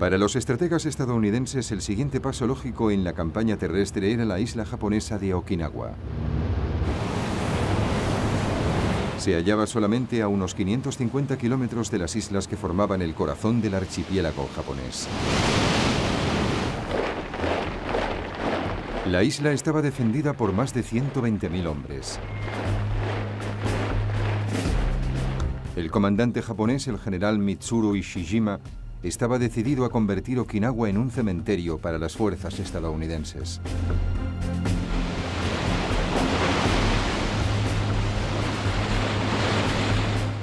Para los estrategas estadounidenses, el siguiente paso lógico en la campaña terrestre era la isla japonesa de Okinawa. Se hallaba solamente a unos 550 kilómetros de las islas que formaban el corazón del archipiélago japonés. La isla estaba defendida por más de 120.000 hombres. El comandante japonés, el general Mitsuru Ishijima, estaba decidido a convertir Okinawa en un cementerio para las fuerzas estadounidenses.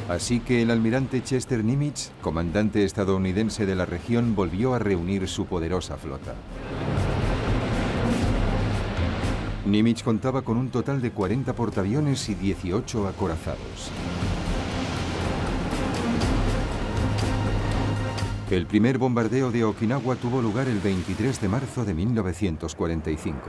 Así que el almirante Chester Nimitz, comandante estadounidense de la región, volvió a reunir su poderosa flota. Nimitz contaba con un total de 40 portaaviones y 18 acorazados. El primer bombardeo de Okinawa tuvo lugar el 23 de marzo de 1945.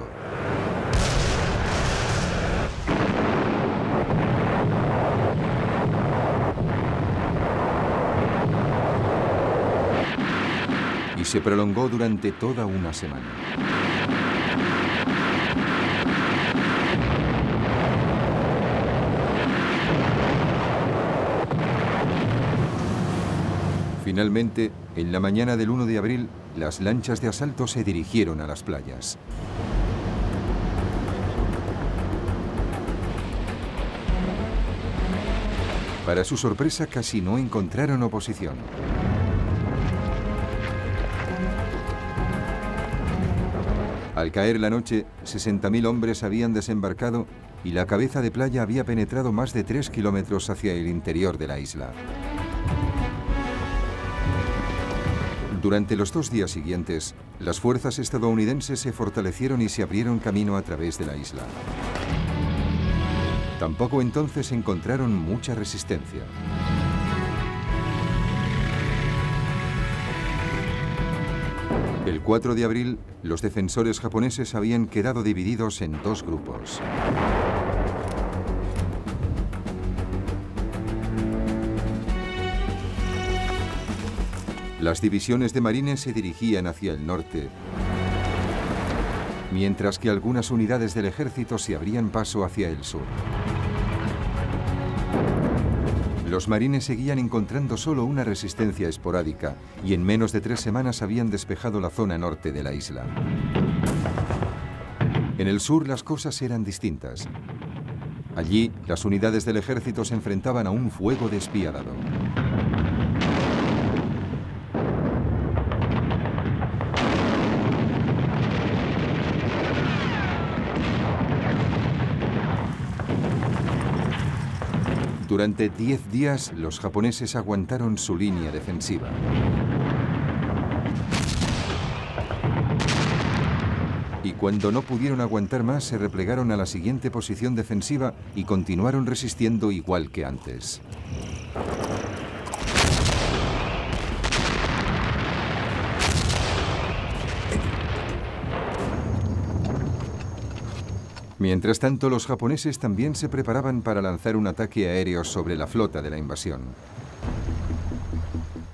Y se prolongó durante toda una semana. Finalmente, en la mañana del 1 de abril, las lanchas de asalto se dirigieron a las playas. Para su sorpresa, casi no encontraron oposición. Al caer la noche, 60.000 hombres habían desembarcado y la cabeza de playa había penetrado más de 3 kilómetros hacia el interior de la isla. Durante los dos días siguientes, las fuerzas estadounidenses se fortalecieron y se abrieron camino a través de la isla. Tampoco entonces encontraron mucha resistencia. El 4 de abril, los defensores japoneses habían quedado divididos en dos grupos. Las divisiones de marines se dirigían hacia el norte, mientras que algunas unidades del ejército se abrían paso hacia el sur. Los marines seguían encontrando solo una resistencia esporádica y en menos de tres semanas habían despejado la zona norte de la isla. En el sur las cosas eran distintas. Allí, las unidades del ejército se enfrentaban a un fuego despiadado. Durante 10 días, los japoneses aguantaron su línea defensiva. Y cuando no pudieron aguantar más, se replegaron a la siguiente posición defensiva y continuaron resistiendo igual que antes. Mientras tanto, los japoneses también se preparaban para lanzar un ataque aéreo sobre la flota de la invasión.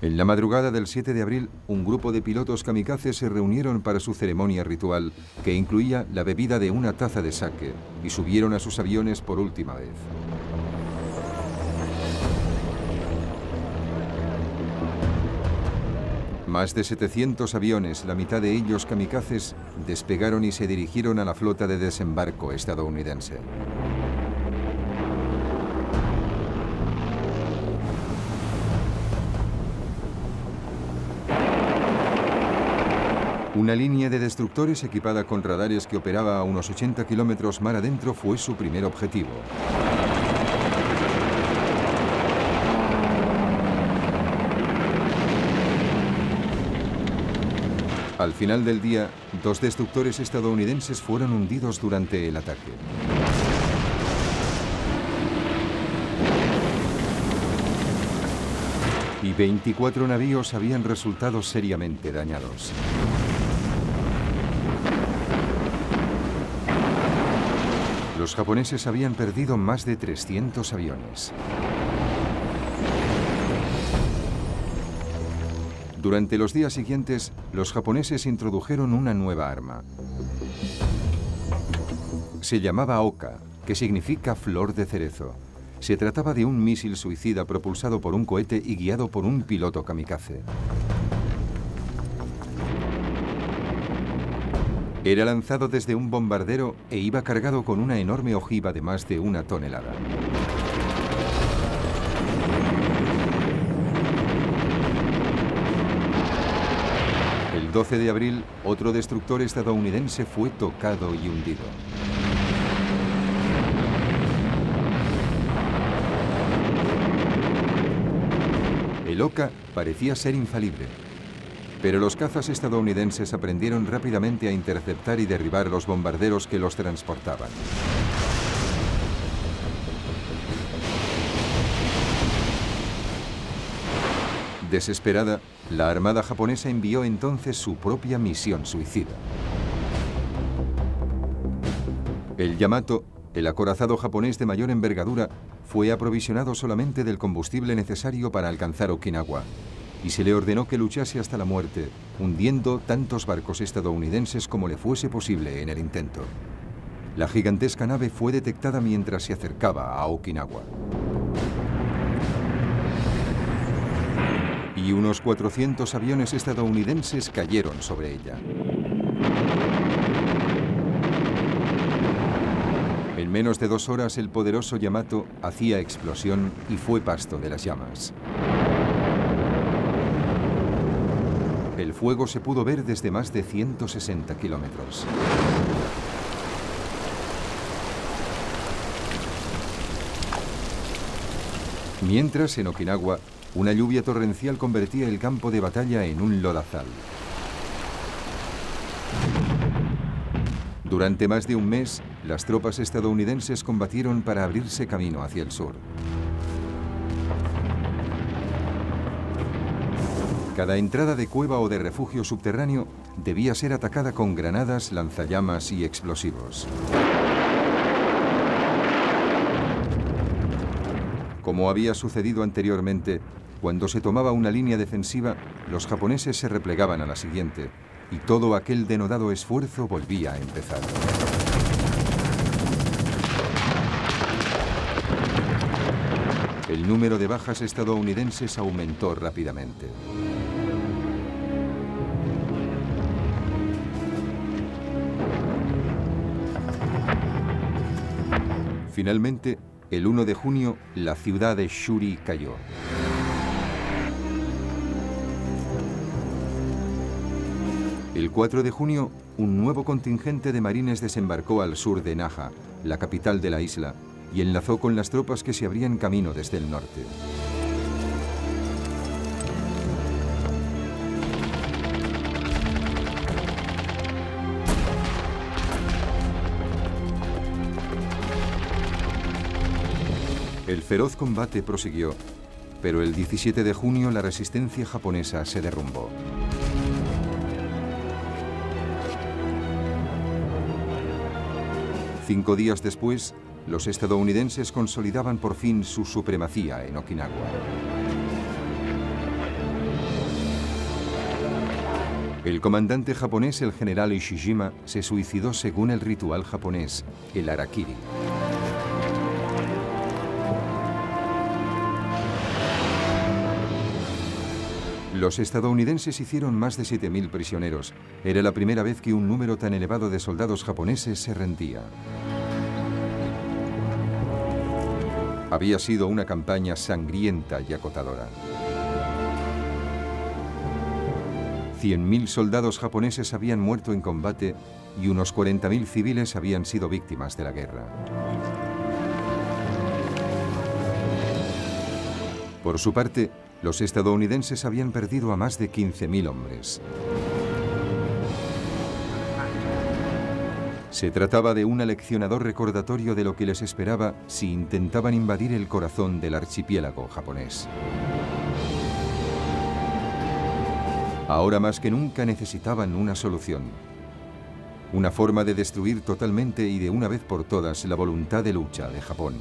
En la madrugada del 7 de abril, un grupo de pilotos kamikazes se reunieron para su ceremonia ritual, que incluía la bebida de una taza de sake, y subieron a sus aviones por última vez. Más de 700 aviones, la mitad de ellos kamikazes, despegaron y se dirigieron a la flota de desembarco estadounidense. Una línea de destructores equipada con radares que operaba a unos 80 kilómetros mar adentro fue su primer objetivo. Al final del día, dos destructores estadounidenses fueron hundidos durante el ataque. Y 24 navíos habían resultado seriamente dañados. Los japoneses habían perdido más de 300 aviones. Durante los días siguientes, los japoneses introdujeron una nueva arma. Se llamaba Oka, que significa flor de cerezo. Se trataba de un misil suicida propulsado por un cohete y guiado por un piloto kamikaze. Era lanzado desde un bombardero e iba cargado con una enorme ojiva de más de una tonelada. 12 de abril, otro destructor estadounidense fue tocado y hundido. El Oka parecía ser infalible, pero los cazas estadounidenses aprendieron rápidamente a interceptar y derribar los bombarderos que los transportaban. Desesperada, la Armada japonesa envió entonces su propia misión suicida. El Yamato, el acorazado japonés de mayor envergadura, fue aprovisionado solamente del combustible necesario para alcanzar Okinawa y se le ordenó que luchase hasta la muerte, hundiendo tantos barcos estadounidenses como le fuese posible en el intento. La gigantesca nave fue detectada mientras se acercaba a Okinawa. Y unos 400 aviones estadounidenses cayeron sobre ella. En menos de dos horas el poderoso Yamato hacía explosión y fue pasto de las llamas. El fuego se pudo ver desde más de 160 kilómetros. Mientras, en Okinawa, una lluvia torrencial convertía el campo de batalla en un lodazal. Durante más de un mes, las tropas estadounidenses combatieron para abrirse camino hacia el sur. Cada entrada de cueva o de refugio subterráneo debía ser atacada con granadas, lanzallamas y explosivos. Como había sucedido anteriormente, cuando se tomaba una línea defensiva, los japoneses se replegaban a la siguiente y todo aquel denodado esfuerzo volvía a empezar. El número de bajas estadounidenses aumentó rápidamente. Finalmente, el 1 de junio, la ciudad de Shuri cayó. El 4 de junio, un nuevo contingente de marines desembarcó al sur de Naha, la capital de la isla, y enlazó con las tropas que se abrían camino desde el norte. El feroz combate prosiguió, pero el 17 de junio la resistencia japonesa se derrumbó. Cinco días después, los estadounidenses consolidaban por fin su supremacía en Okinawa. El comandante japonés, el general Ishijima, se suicidó según el ritual japonés, el harakiri. Los estadounidenses hicieron más de 7.000 prisioneros. Era la primera vez que un número tan elevado de soldados japoneses se rendía. Había sido una campaña sangrienta y acotadora. 100.000 soldados japoneses habían muerto en combate y unos 40.000 civiles habían sido víctimas de la guerra. Por su parte, los estadounidenses habían perdido a más de 15.000 hombres. Se trataba de un aleccionador recordatorio de lo que les esperaba si intentaban invadir el corazón del archipiélago japonés. Ahora más que nunca necesitaban una solución. Una forma de destruir totalmente y de una vez por todas la voluntad de lucha de Japón.